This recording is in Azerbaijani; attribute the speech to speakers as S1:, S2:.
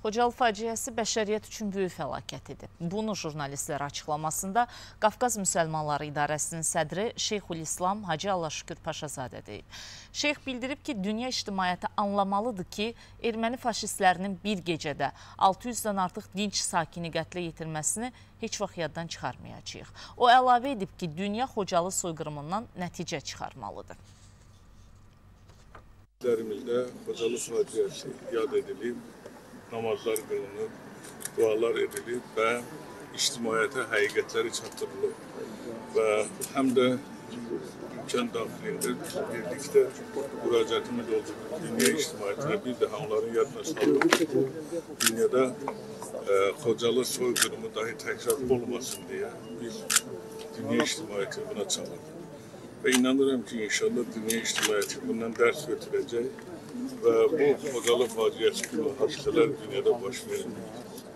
S1: Xocalı faciəsi bəşəriyyət üçün böyük fəlakət idi. Bunu jurnalistlər açıqlamasında Qafqaz Müsəlmanları İdarəsinin sədri Şeyxülislam Hacı Allah Şükür Paşazadə deyib. Şeyx bildirib ki, dünya ictimaiyyəti anlamalıdır ki, erməni faşistlərinin bir gecədə 600-dən artıq dinç sakini qətlə yetirməsini heç vaxt yaddan çıxarmayacaq. O əlavə edib ki, dünya Xocalı soyqırımından nəticə çıxarmalıdır.
S2: Dərimizdə Xocalı faciəsi yad edilib, namazlar qılınıb, dualar edilib və ictimaiyyətə həqiqətləri çatdırılıb və həm də imkan daxilində birlikdə müraciətimiz oldu dünya ictimaiyyətinə bir daha onların yadına salıb dünyada e, Xocalı soyqırımı dahi təkrar olmasın deyə biz dünya ictimaiyyəti buna çağırdı. Və inanıram ki, inşallah dünya ictimaiyyəti bundan dərs götürəcək və bu Xocalı faciəsi kimi hadisələr dünyada baş verməyəcək.